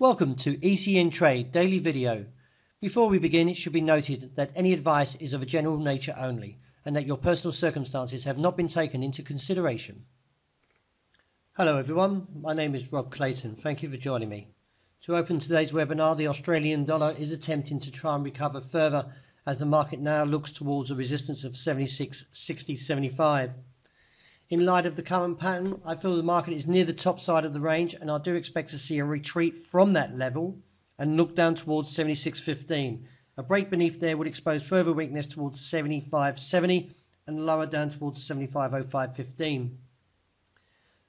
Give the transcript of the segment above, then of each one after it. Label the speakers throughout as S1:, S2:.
S1: Welcome to ECN Trade Daily Video. Before we begin, it should be noted that any advice is of a general nature only and that your personal circumstances have not been taken into consideration. Hello everyone, my name is Rob Clayton. Thank you for joining me. To open today's webinar, the Australian dollar is attempting to try and recover further as the market now looks towards a resistance of 76.60.75. In light of the current pattern, I feel the market is near the top side of the range and I do expect to see a retreat from that level and look down towards 76.15. A break beneath there would expose further weakness towards 75.70 and lower down towards 75.05.15.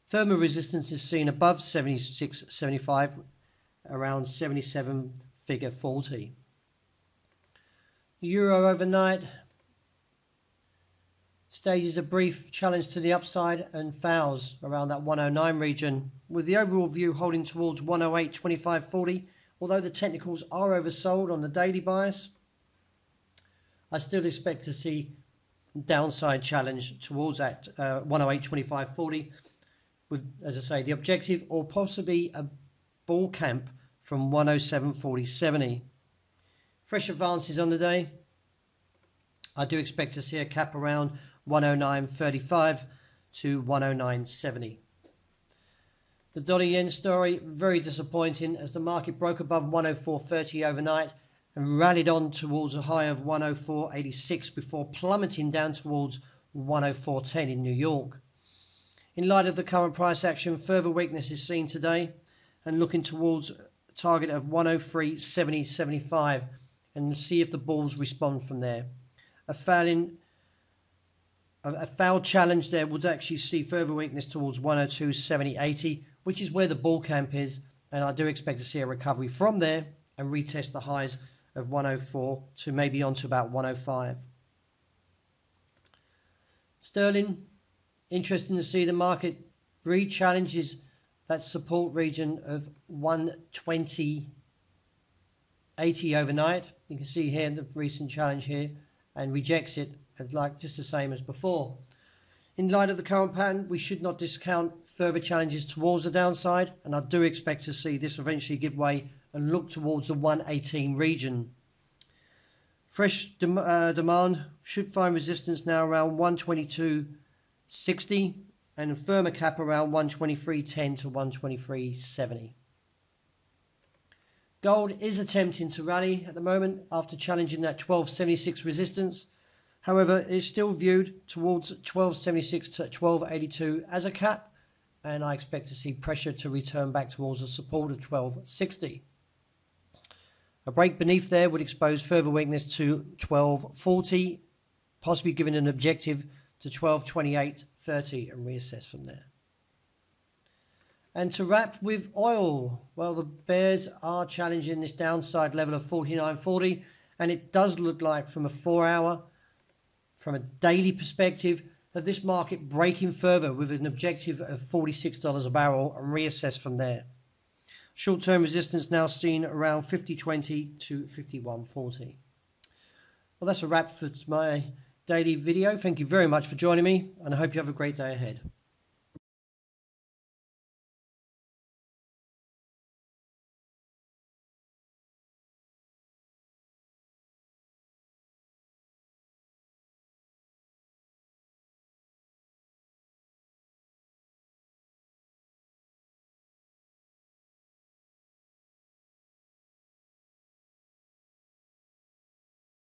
S1: Firmer resistance is seen above 76.75 around 77 figure 40. The euro overnight stages a brief challenge to the upside and fails around that 109 region, with the overall view holding towards 108.25.40. Although the technicals are oversold on the daily bias, I still expect to see downside challenge towards that uh, 108.25.40 with, as I say, the objective or possibly a ball camp from 107.40.70. Fresh advances on the day. I do expect to see a cap around 109.35 to 109.70. The dollar yen story very disappointing as the market broke above 104.30 overnight and rallied on towards a high of 104.86 before plummeting down towards 104.10 in New York. In light of the current price action, further weakness is seen today and looking towards a target of 103.70.75 and see if the bulls respond from there. A failing a, foul challenge there would actually see further weakness towards 102, 70, 80, which is where the bull camp is. And I do expect to see a recovery from there and retest the highs of 104 to maybe on to about 105. Sterling, interesting to see the market re-challenges that support region of 120, 80 overnight. You can see here the recent challenge here and rejects it like just the same as before. In light of the current pattern, we should not discount further challenges towards the downside, and I do expect to see this eventually give way and look towards the 118 region. Fresh dem uh, demand should find resistance now around 122.60 and a firmer cap around 123.10 to 123.70. Gold is attempting to rally at the moment after challenging that 1276 resistance. However, it's still viewed towards 1276 to 1282 as a cap, and I expect to see pressure to return back towards the support of 1260. A break beneath there would expose further weakness to 1240, possibly giving an objective to 1228.30 and reassess from there. And to wrap with oil, well, the bears are challenging this downside level of 49.40, and it does look like from a four hour, from a daily perspective, that this market breaking further with an objective of $46 a barrel and reassess from there. Short term resistance now seen around 50.20 to 51.40. Well, that's a wrap for my daily video. Thank you very much for joining me, and I hope you have a great day ahead.